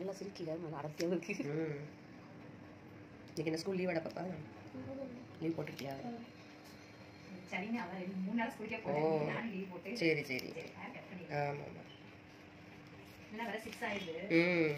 நல்லா சிரிக்கிற நல்லா அடர்த்தியாக இருக்கு. இன்னைக்கு என்ன ஸ்கூல் லீவாடா பாப்பா? லீவ் ஸ்கூலுக்கே ஓ. லீவ் சரி சரி. ஆமாம். ஆமாம் ம்.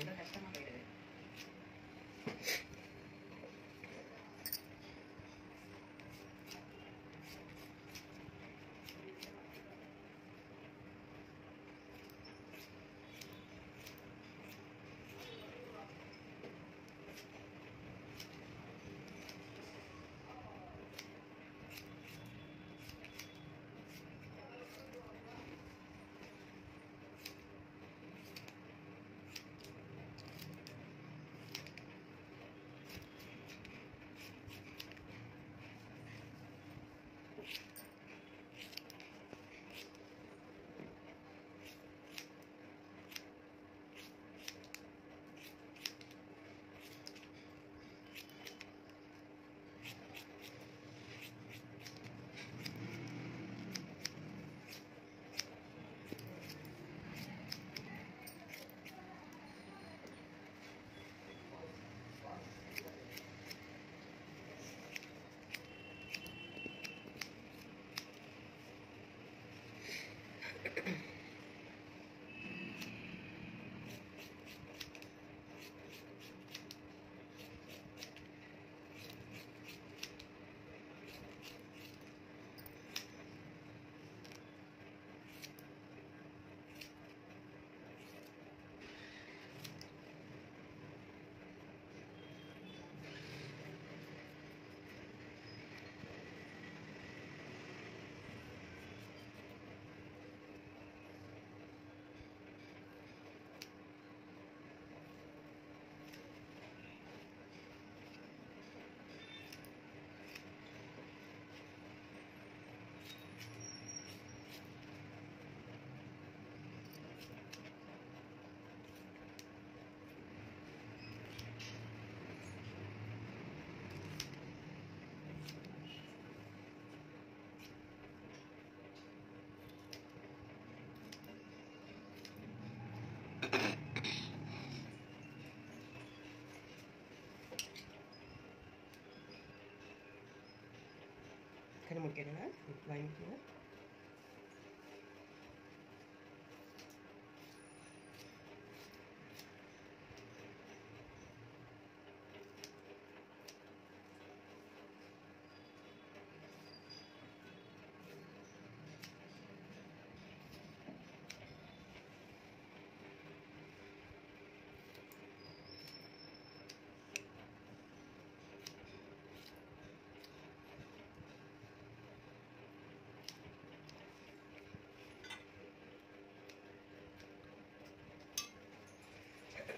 Hannibal Keren, ¿no? Lion King.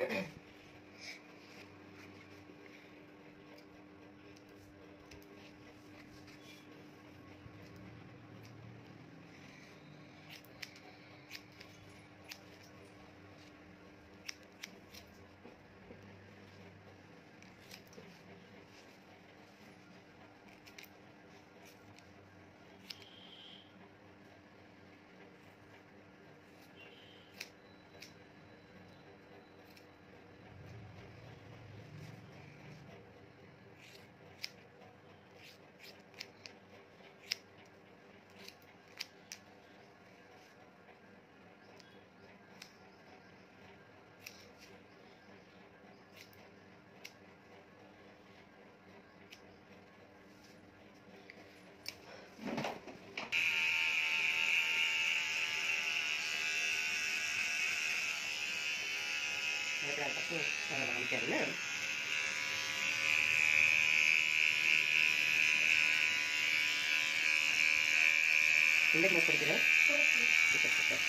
okay எந்த கிளாஸ் படிக்கிறேன் சூப்பர் சூப்பர்